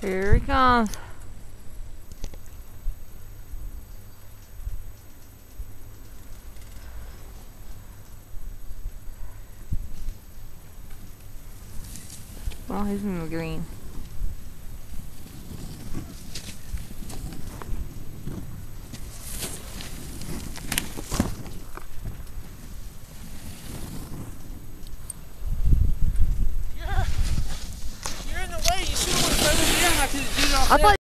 Here he comes. Well, he's in the green. I thought